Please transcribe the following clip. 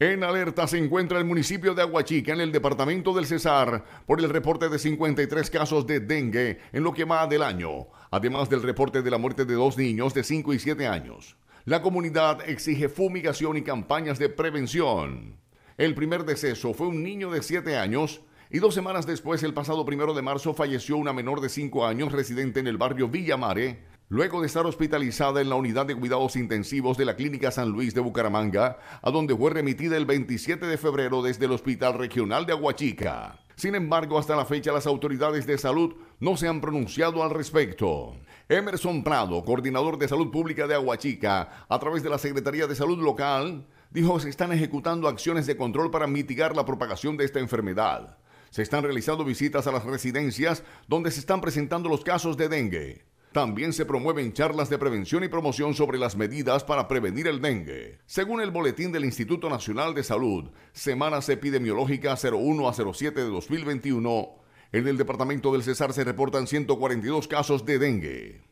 En alerta se encuentra el municipio de Aguachica en el departamento del Cesar por el reporte de 53 casos de dengue en lo que va del año, además del reporte de la muerte de dos niños de 5 y 7 años. La comunidad exige fumigación y campañas de prevención. El primer deceso fue un niño de 7 años y dos semanas después, el pasado primero de marzo, falleció una menor de 5 años residente en el barrio Villamare luego de estar hospitalizada en la unidad de cuidados intensivos de la Clínica San Luis de Bucaramanga, a donde fue remitida el 27 de febrero desde el Hospital Regional de Aguachica. Sin embargo, hasta la fecha las autoridades de salud no se han pronunciado al respecto. Emerson Prado, coordinador de salud pública de Aguachica, a través de la Secretaría de Salud Local, dijo que se están ejecutando acciones de control para mitigar la propagación de esta enfermedad. Se están realizando visitas a las residencias donde se están presentando los casos de dengue. También se promueven charlas de prevención y promoción sobre las medidas para prevenir el dengue. Según el boletín del Instituto Nacional de Salud, Semanas Epidemiológicas 01 a 07 de 2021, en el departamento del Cesar se reportan 142 casos de dengue.